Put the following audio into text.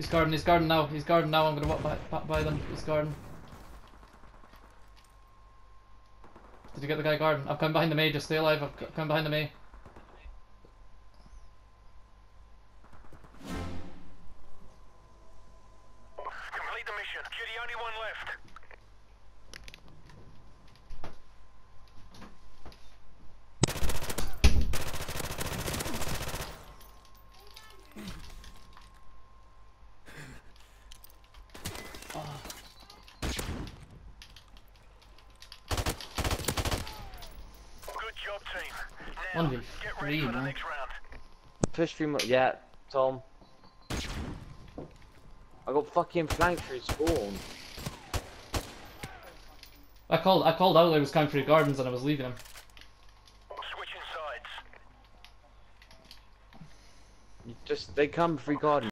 He's guarding, he's guarding now, he's guarding now, I'm gonna walk by, by, them, he's guarding. Did you get the guy guarding? I've come behind the me, just stay alive, I've come behind the me. Complete the mission. You're the only one left. 1v3, man. Push three more. Yeah, Tom. I got fucking flanked through spawn. I called. I called out. I was coming through the gardens, and I was leaving him. Switching sides. You just they come through gardens.